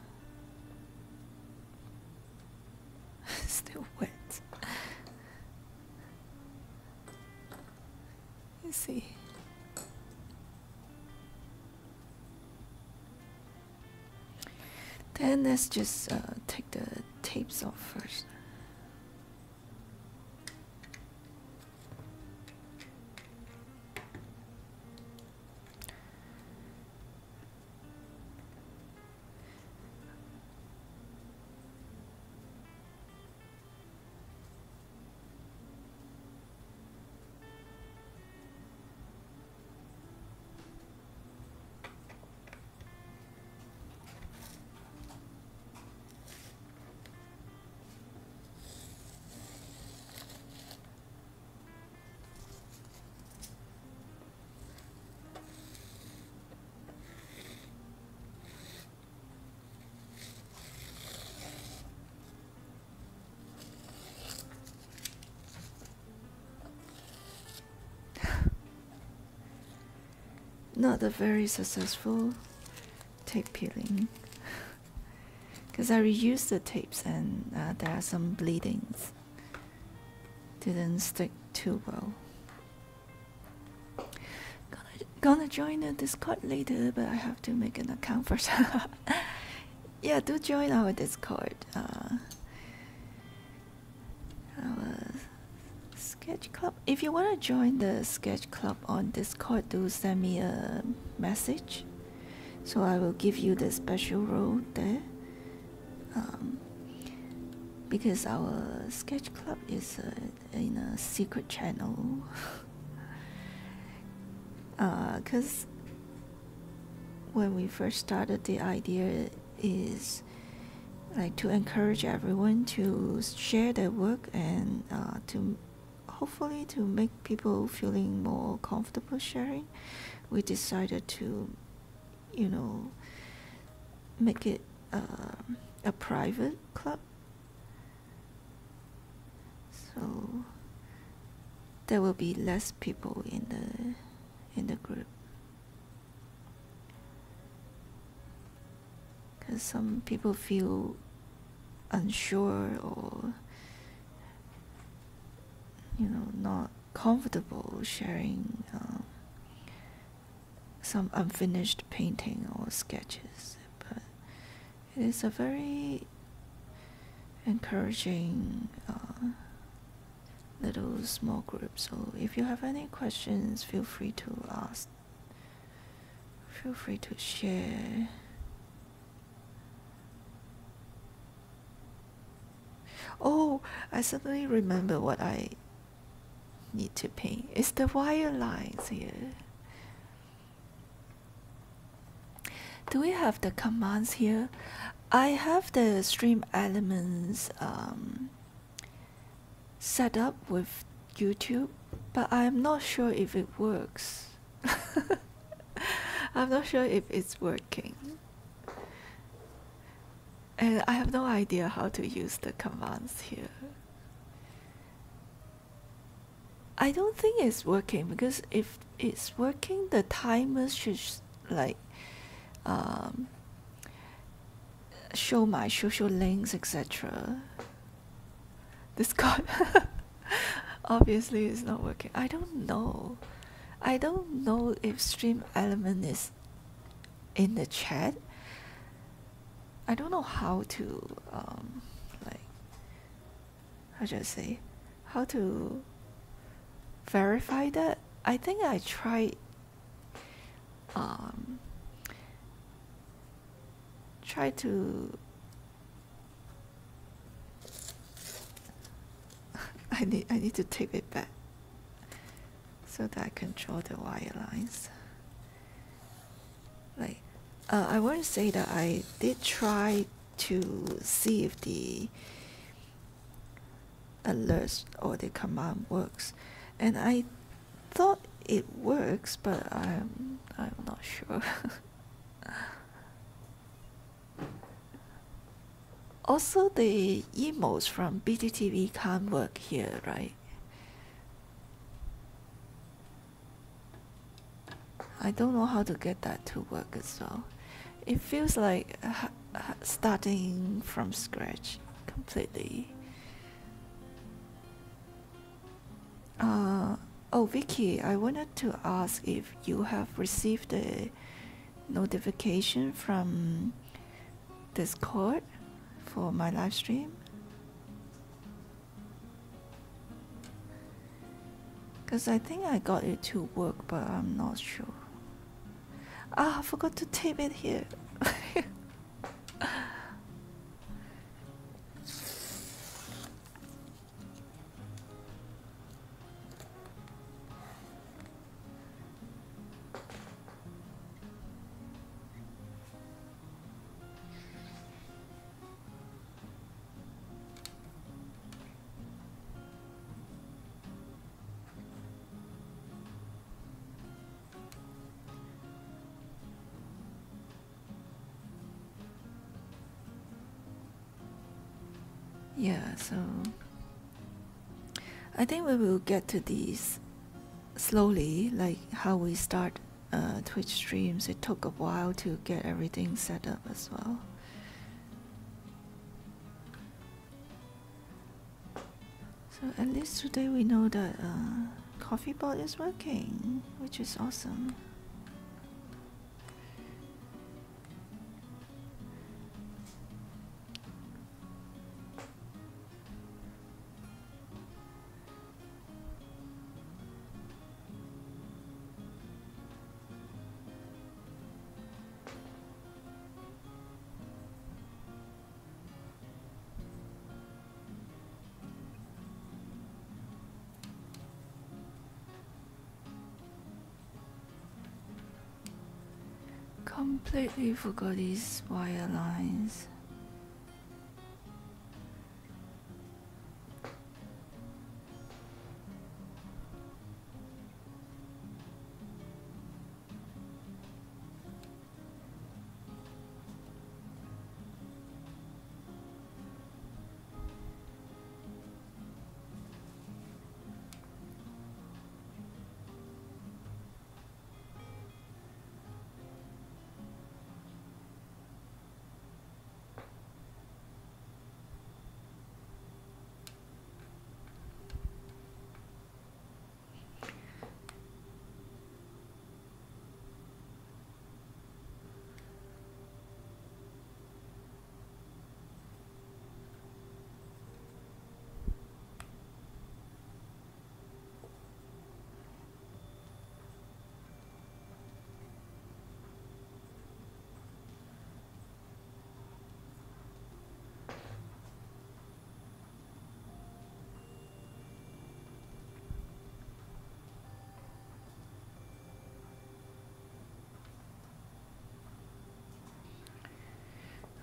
Then let's just uh, take the tapes off first. A very successful tape peeling. Because I reused the tapes and uh, there are some bleedings. Didn't stick too well. Gonna, gonna join the discord later but I have to make an account first yeah do join our discord. Uh, sketch club. If you want to join the sketch club on discord do send me a message. So i will give you the special role there. Um, because our sketch club is uh, in a secret channel. Because uh, when we first started the idea is like to encourage everyone to share their work and uh, to hopefully to make people feeling more comfortable sharing we decided to you know, make it uh, a private club. So there will be less people in the in the group. Because some people feel unsure or you know not comfortable sharing um, some unfinished painting or sketches. But it is a very encouraging uh, little small group. So if you have any questions feel free to ask. Feel free to share. Oh, I suddenly remember what I need to paint. It's the wire lines here. Do we have the commands here? I have the stream elements um, set up with YouTube, but I'm not sure if it works. I'm not sure if it's working and I have no idea how to use the commands here. I don't think it's working because if it's working, the timers should like um, show my social links, etc. This Discord obviously is not working. I don't know. I don't know if Stream Element is in the chat I don't know how to um, like how should I say how to verify that. I think I tried um, try to I need I need to tape it back so that I draw the wire lines. Like uh, I want to say that I did try to see if the alert or the command works, and I thought it works, but I'm I'm not sure. also, the emotes from BTTV can't work here, right? I don't know how to get that to work as well it feels like starting from scratch completely. Uh, oh, Vicky, I wanted to ask if you have received a notification from Discord for my live stream. Because I think I got it to work, but I'm not sure. Ah, I forgot to tape it here. so I think we will get to these slowly like how we start uh, Twitch streams. It took a while to get everything set up as well. So at least today we know that uh, Ko-fi bot is working which is awesome completely forgot these wire lines.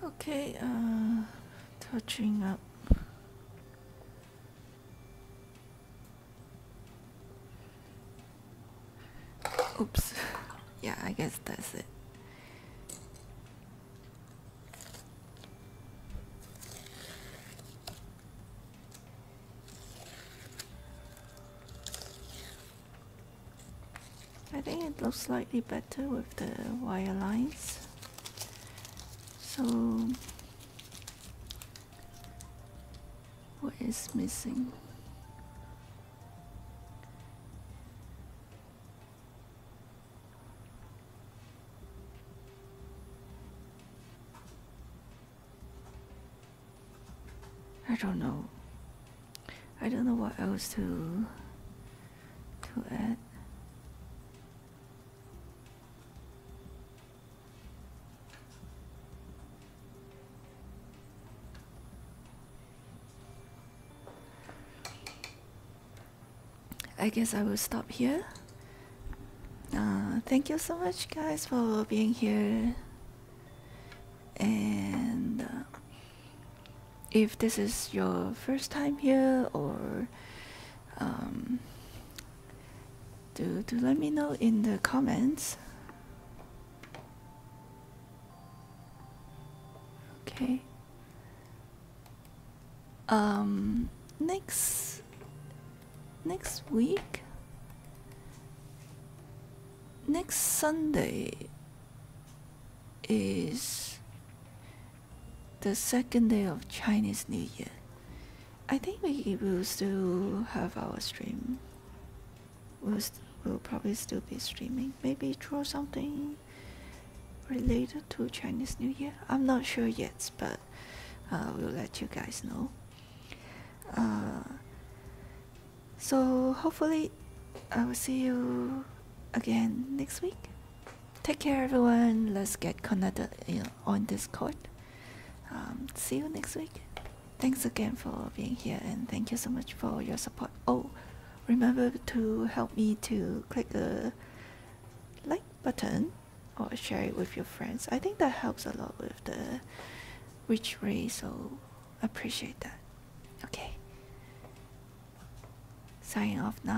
Okay, uh, touching up. Oops. Yeah, I guess that's it. I think it looks slightly better with the wire lines. So, what is missing? I don't know. I don't know what else to add. I guess I will stop here. Uh, thank you so much, guys, for being here. And uh, if this is your first time here, or um, do do let me know in the comments. Okay. Um, next next week. Next sunday is the second day of chinese new year. I think we will still have our stream. We'll, we'll probably still be streaming. Maybe draw something related to chinese new year. I'm not sure yet but uh, we'll let you guys know. Uh, so hopefully I will see you again next week. Take care, everyone. Let's get connected on Discord. Um, see you next week. Thanks again for being here, and thank you so much for your support. Oh, remember to help me to click the like button or share it with your friends. I think that helps a lot with the reach rate, so appreciate that. Okay signing off now.